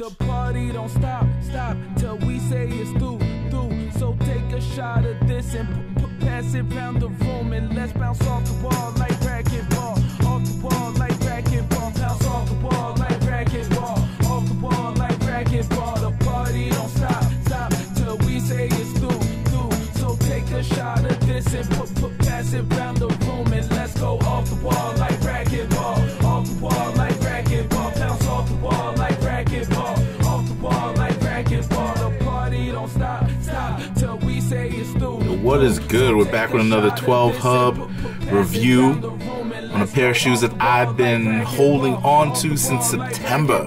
The party don't stop, stop till we say it's through, through. So take a shot of this and p- p- pass it round the room and let's bounce off the wall like racquetball, off the wall like racquetball, bounce off the wall like racquetball, off the wall like racquetball. The party don't stop, stop till we say it's through, through. So take a shot of this and p- pass it round the room and let's go off the wall like racquetball, off the wall like What is good? We're back with another 12 Hub review on a pair of shoes that I've been holding on to since September.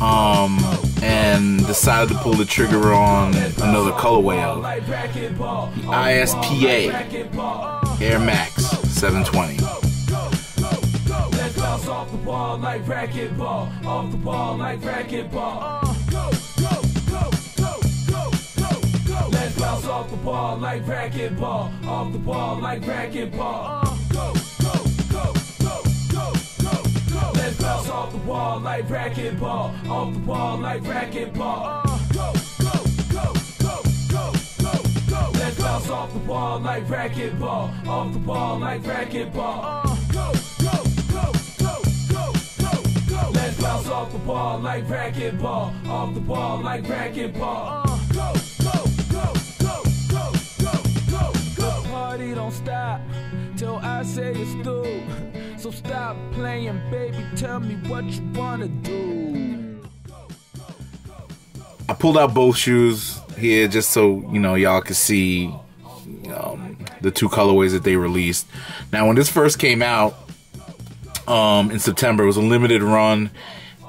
Um, and decided to pull the trigger on another colorway of the ISPA Air Max 720. Off the wall like racquetball, off the wall like racquetball. Wall like racquetball, off the wall like racquetball. Go, go, go, go, go, go, go. Let's bounce off the wall like racquetball, off the wall like racquetball. Go, go, go, go, go, go, go. Let's bounce off the wall like racquetball, off the wall like racquetball. Go, go, go, go, go, go, go. Let's bounce off the wall like racquetball, off the wall like racquetball. Go, go, Say it's through. So stop playing, baby. Tell me what you wanna do. I pulled out both shoes here just so you know y'all could see um, the two colorways that they released. Now, when this first came out um, in September, it was a limited run.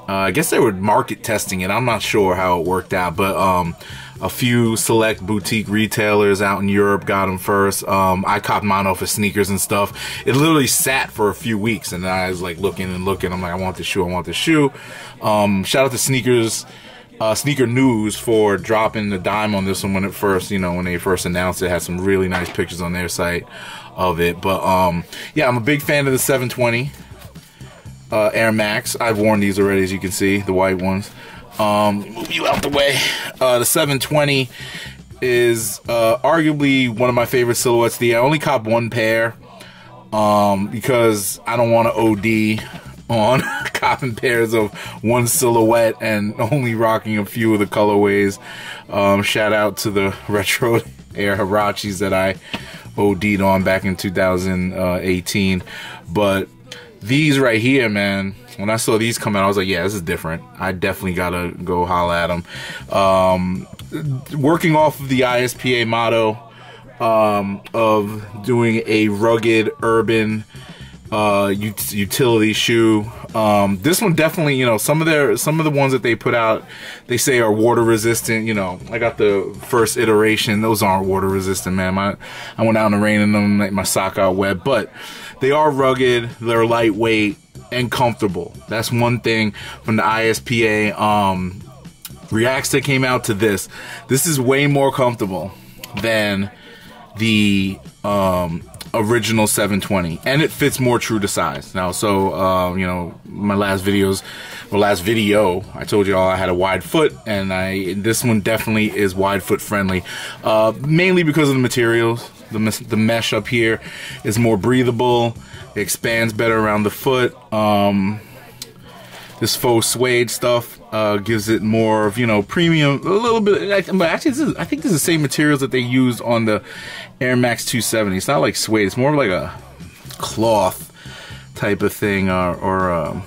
Uh, I guess they were market testing it. I'm not sure how it worked out, but um, a few select boutique retailers out in Europe got them first. Um, I copped mine off of Sneakersnstuff. It literally sat for a few weeks, and I was like looking and looking. I'm like, I want this shoe. I want this shoe. Um, shout out to sneakers uh, Sneaker News for dropping the dime on this one when it first, you know, when they first announced it. Had some really nice pictures on their site of it. But um, yeah, I'm a big fan of the 720 uh, Air Max. I've worn these already, as you can see, the white ones. Um, move you out the way. Uh, the 720 is uh, arguably one of my favorite silhouettes. The I only cop one pair um, because I don't want to OD on copping pairs of one silhouette and only rocking a few of the colorways. Um, shout out to the retro Air Huaraches that I OD'd on back in 2018. But these right here, man, when I saw these come out, I was like, yeah, this is different. I definitely gotta go holla at them. Um, working off of the ISPA motto um, of doing a rugged urban uh, ut- utility shoe. Um, this one definitely, you know, some of their some of the ones that they put out, they say are water resistant. You know, I got the first iteration; those aren't water resistant, man. My, I went out in the rain in them, like my sock out wet, but they are rugged. They're lightweight and comfortable. That's one thing from the ISPA. Um, Reacts that came out to this. This is way more comfortable than the um, original 720 and it fits more true to size now so uh, you know my last videos or last video i told you all i had a wide foot and i this one definitely is wide foot friendly uh, mainly because of the materials the, the mesh up here is more breathable it expands better around the foot. Um, this faux suede stuff uh, gives it more of you know premium a little bit but actually this is, i think this is the same materials that they used on the air max 270 it's not like suede it's more like a cloth type of thing or, or um,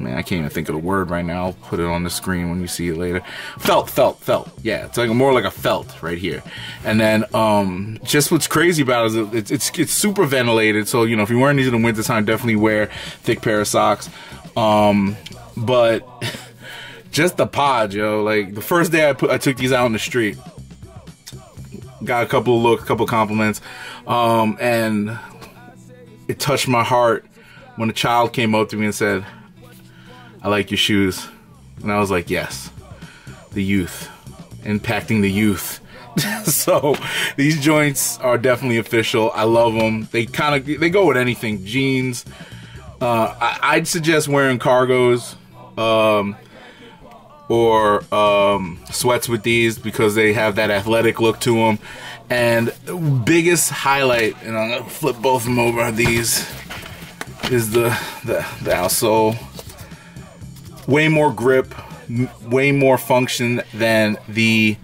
man i can't even think of the word right now. I'll put it on the screen when you see it later. Felt felt felt. Yeah it's like more like a felt right here. And then um, just what's crazy about it is it's, it's it's super ventilated. So you know if you're wearing these in the wintertime definitely wear thick pair of socks. Um, but just the pod, yo. Like the first day I put, I took these out in the street. Got a couple of looks, a couple compliments, um, and it touched my heart when a child came up to me and said, "I like your shoes," and I was like, "Yes, the youth, impacting the youth." so these joints are definitely official. I love them. They kind of they go with anything, jeans. Uh, I, I'd suggest wearing cargos. Um, or um, sweats with these because they have that athletic look to them. And biggest highlight, and I'm gonna flip both of them over. These is the the, the outsole. Way more grip, way more function than the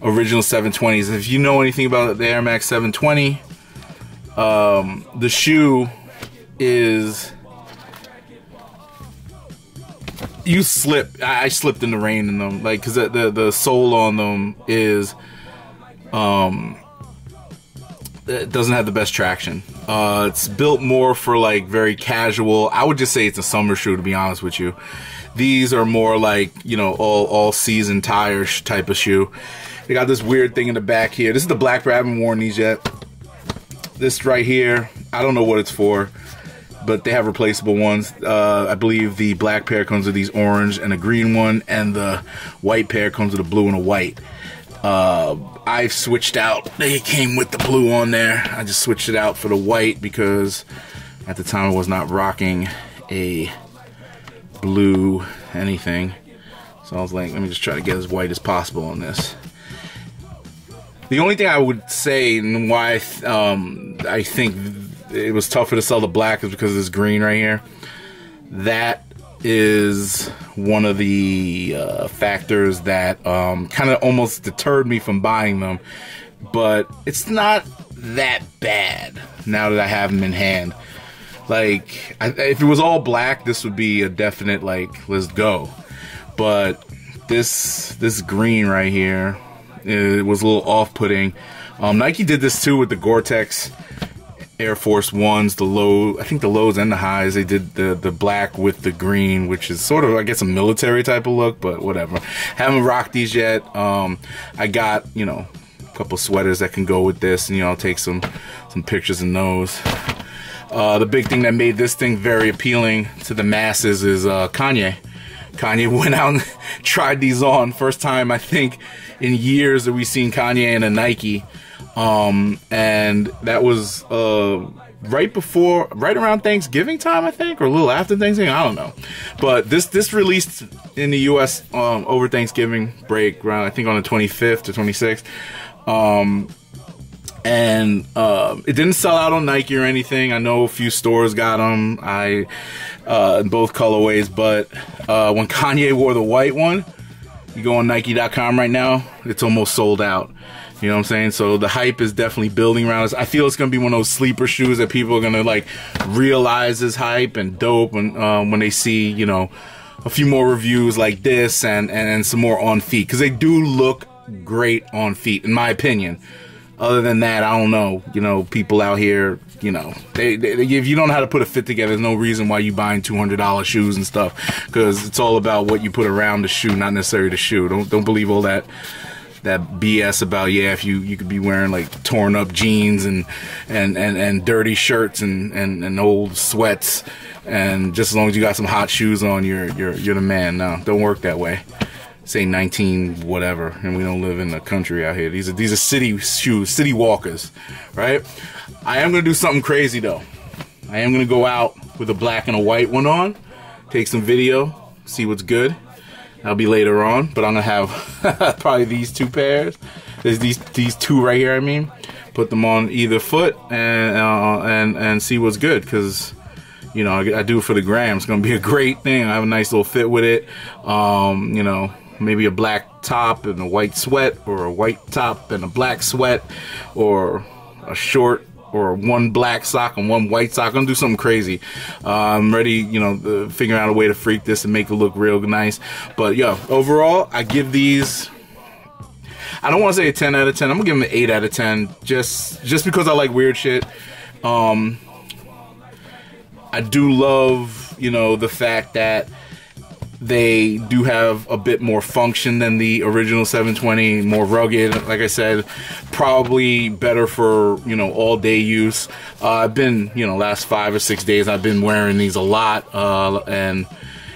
original 720s. If you know anything about the Air Max 720, um, the shoe is you slip. I, I slipped in the rain in them, like because the, the the sole on them is um it doesn't have the best traction. Uh, it's built more for like very casual. I would just say it's a summer shoe to be honest with you. These are more like you know all all season tire type of shoe. They got this weird thing in the back here. This is the black. Pair. I haven't worn these yet. This right here, I don't know what it's for but they have replaceable ones. Uh, I believe the black pair comes with these orange and a green one, and the white pair comes with a blue and a white. Uh, I've switched out. They came with the blue on there. I just switched it out for the white because at the time I was not rocking a blue anything. So I was like, let me just try to get as white as possible on this. The only thing I would say and why um, I think it was tougher to sell the black is because of this green right here. That is one of the uh, factors that um, kind of almost deterred me from buying them. But it's not that bad now that I have them in hand. Like, I, if it was all black, this would be a definite like, let's go. But this this green right here, it was a little off-putting. Um, Nike did this too with the Gore-Tex Air Force Ones, the low, I think the lows and the highs. They did the the black with the green, which is sort of, I guess, a military type of look, but whatever. Haven't rocked these yet. Um, I got, you know, a couple sweaters that can go with this, and you know, I'll take some some pictures in those. Uh, the big thing that made this thing very appealing to the masses is uh, Kanye. Kanye went out and tried these on. First time I think in years that we've seen Kanye in a Nike. Um, and that was uh, right before, right around Thanksgiving time, I think, or a little after Thanksgiving. I don't know. But this this released in the U.S. Um, over Thanksgiving break, around I think on the 25th to 26th. Um, and uh, it didn't sell out on Nike or anything. I know a few stores got them. I uh, in both colorways, but uh, when Kanye wore the white one, you go on Nike.com right now, it's almost sold out. You know what I'm saying? So the hype is definitely building around us. I feel it's gonna be one of those sleeper shoes that people are gonna like realize is hype and dope and um, when they see you know a few more reviews like this and and, and some more on feet because they do look great on feet in my opinion. Other than that, I don't know. You know, people out here, you know, they, they, if you don't know how to put a fit together, there's no reason why you buying two hundred dollars shoes and stuff because it's all about what you put around the shoe, not necessarily the shoe. Don't don't believe all that that BS about yeah if you you could be wearing like torn up jeans and and and, and dirty shirts and, and and old sweats and just as long as you got some hot shoes on you're you're you're the man no don't work that way say 19 whatever and we don't live in the country out here these are these are city shoes city walkers right I am gonna do something crazy though I am gonna go out with a black and a white one on take some video see what's good That'll be later on, but I'm gonna have probably these two pairs. There's these these two right here. I mean, put them on either foot and uh, and and see what's good because you know I, I, do it for the gram. It's gonna be a great thing. I have a nice little fit with it. Um, you know, maybe a black top and a white sweat, or a white top and a black sweat, or a short or one black sock and one white sock. I'm gonna do something crazy. Uh, I'm ready, you know, figuring out a way to freak this and make it look real nice. But yo, overall, I give these. I don't want to say a 10 out of 10. I'm gonna give them an 8 out of 10, just just because I like weird shit. Um, I do love, you know, the fact that they do have a bit more function than the original 720, more rugged. Like I said, probably better for you know all day use. Uh, I've been you know last five or six days I've been wearing these a lot, uh, and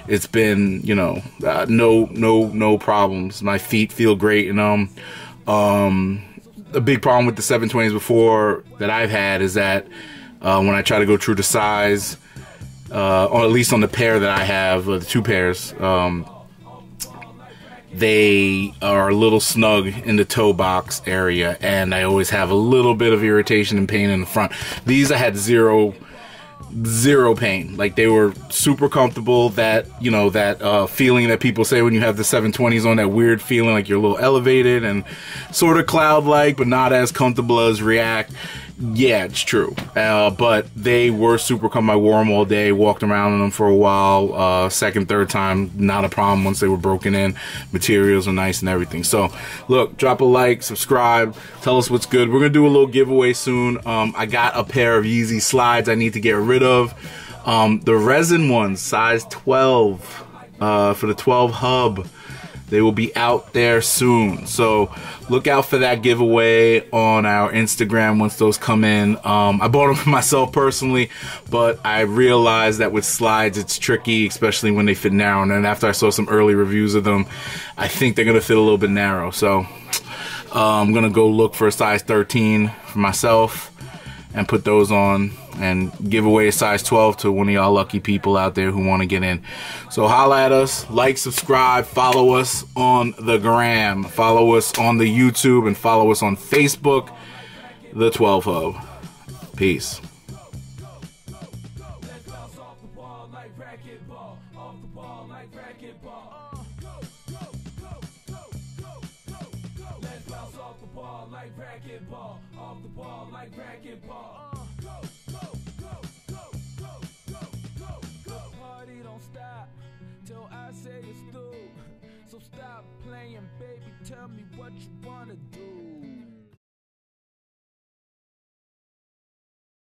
it's been you know uh, no no no problems. My feet feel great in them. Um, the big problem with the 720s before that I've had is that uh, when I try to go true to size uh, or at least on the pair that I have, uh, the two pairs. Um, they are a little snug in the toe box area, and I always have a little bit of irritation and pain in the front. These I had zero zero pain. Like they were super comfortable. That you know that uh, feeling that people say when you have the 720s on, that weird feeling like you're a little elevated and sort of cloud-like, but not as comfortable as React. Yeah, it's true. Uh, but they were super. I wore them all day, walked around in them for a while. Uh, second, third time, not a problem once they were broken in. Materials are nice and everything. So, look, drop a like, subscribe, tell us what's good. We're going to do a little giveaway soon. Um, I got a pair of Yeezy slides I need to get rid of. Um, the resin ones, size 12, uh, for the 12 hub. They will be out there soon. So look out for that giveaway on our Instagram once those come in. Um, I bought them for myself personally, but I realized that with slides it's tricky, especially when they fit narrow. And after I saw some early reviews of them, I think they're going to fit a little bit narrow. So uh, I'm going to go look for a size 13 for myself and put those on and give away a size 12 to one of y'all lucky people out there who want to get in. So holla at us, like, subscribe, follow us on the gram, follow us on the YouTube, and follow us on Facebook, the 12 Hub. Peace. ball like racquetball. Off the ball like racquetball. Go, go, go, go, go, go, go, go. The party don't stop till I say it's through. So stop playing, baby. Tell me what you wanna do.